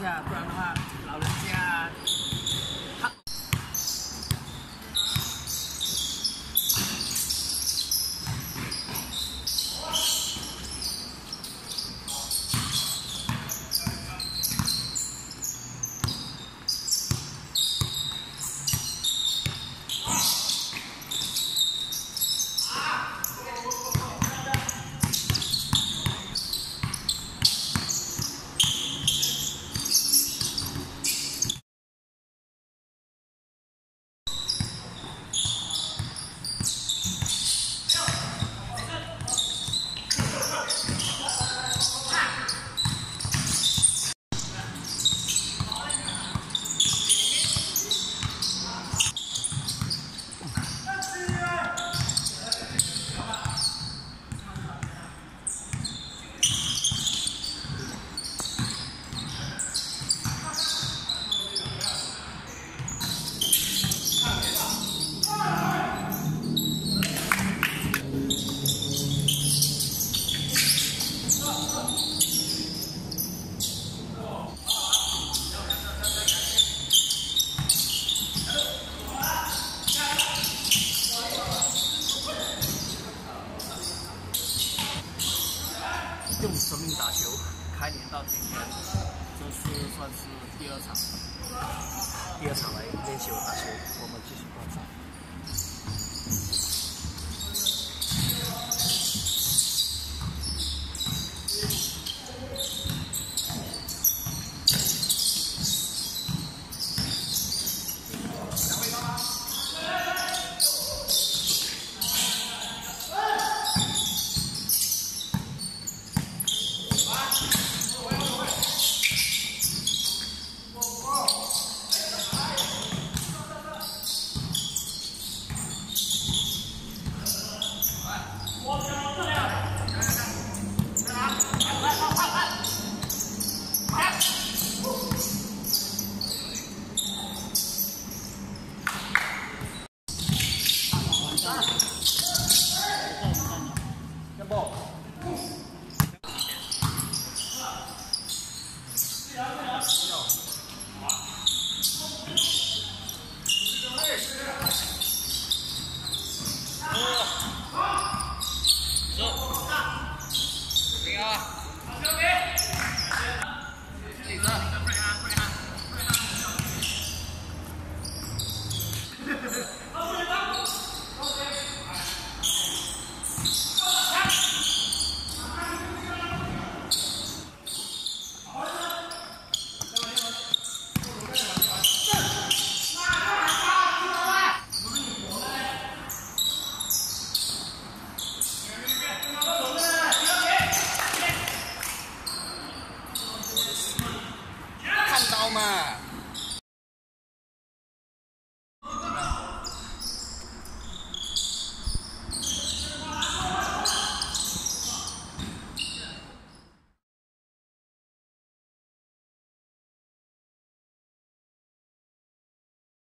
下，不然的话，用生命打球，开年到今天，这是算是第二场，第二场来练习我打球，我们继续观察。Okay. 看到嘛